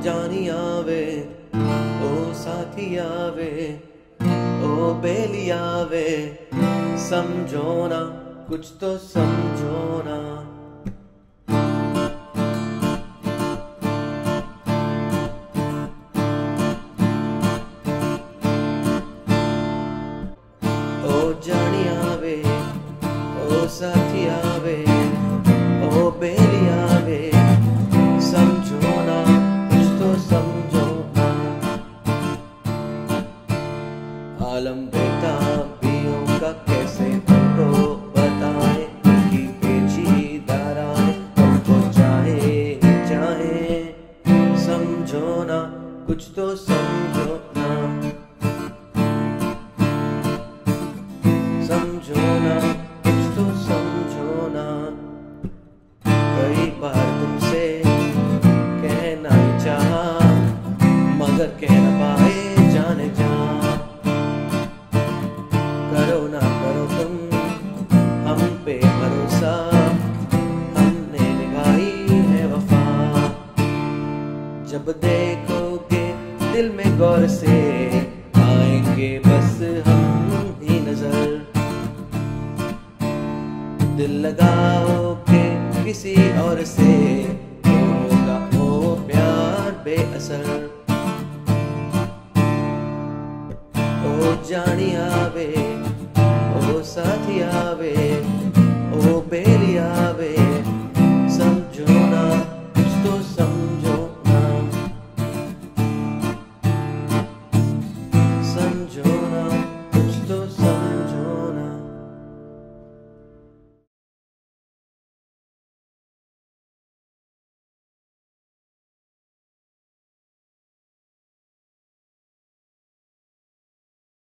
जानी आवे, ओ साथी आवे, ओ बेली आवे, समझो ना, कुछ तो समझो ना। ओ जानी आवे, ओ साथी आवे। आलम बेताबियों का कैसे तुमको बताए कि पेचीदाराए हमको चाहे चाहे। समझो ना, कुछ तो समझो ना। समझो ना, कुछ तो समझो ना। कई बार तुमसे कहना चाहा, मगर कह जब देखोगे दिल में गौर से, आएँगे बस हम ही नज़र। दिल लगाओगे किसी और से, होगा वो प्यार बेअसर। ओ जानी आवे, ओ साथी आवे, ओ बेली आवे